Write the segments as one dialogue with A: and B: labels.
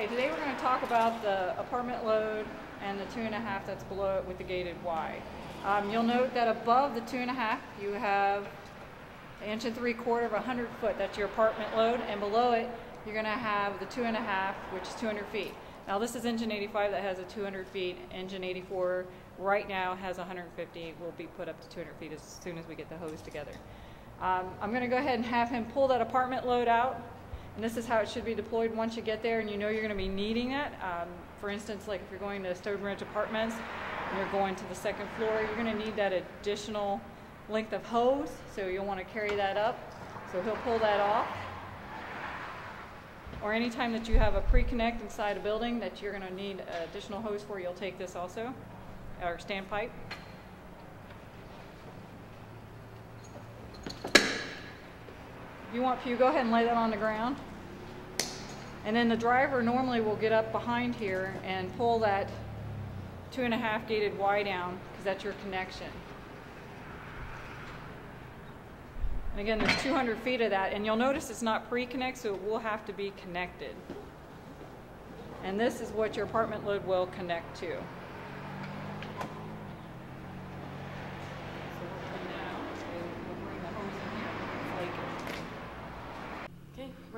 A: Okay, today we're going to talk about the apartment load and the two and a half that's below it with the gated Y. Um, you'll note that above the two and a half you have an inch and three quarter of a hundred foot, that's your apartment load, and below it you're going to have the two and a half, which is 200 feet. Now this is engine 85 that has a 200 feet, engine 84 right now has 150, will be put up to 200 feet as soon as we get the hose together. Um, I'm going to go ahead and have him pull that apartment load out and this is how it should be deployed once you get there and you know you're going to be needing it. Um, for instance, like if you're going to Stonebridge Apartments and you're going to the second floor, you're going to need that additional length of hose, so you'll want to carry that up. So he'll pull that off. Or anytime that you have a pre-connect inside a building that you're going to need additional hose for, you'll take this also, or standpipe. You want to, go ahead and lay that on the ground. And then the driver normally will get up behind here and pull that two and a half gated Y down because that's your connection. And again, there's 200 feet of that, and you'll notice it's not pre-connect, so it will have to be connected. And this is what your apartment load will connect to.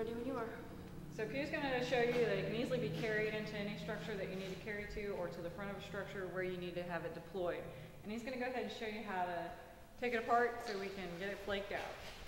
B: Ready when you are.
A: So Pew's going to show you that it can easily be carried into any structure that you need to carry to or to the front of a structure where you need to have it deployed. And he's going to go ahead and show you how to take it apart so we can get it flaked out.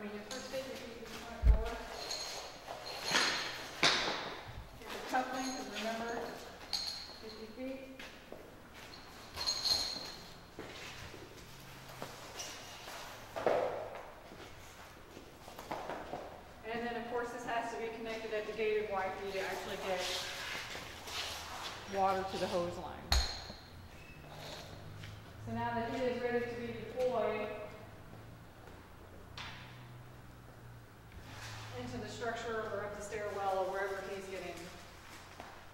A: Why for you to be connected at the gate of YP to actually get water to the hose line. So now that it is ready to be deployed into the structure or up the stairwell or wherever he's getting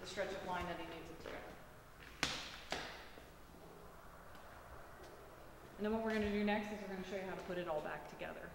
A: the stretch of line that he needs it to. And then what we're going to do next is we're going to show you how to put it all back together.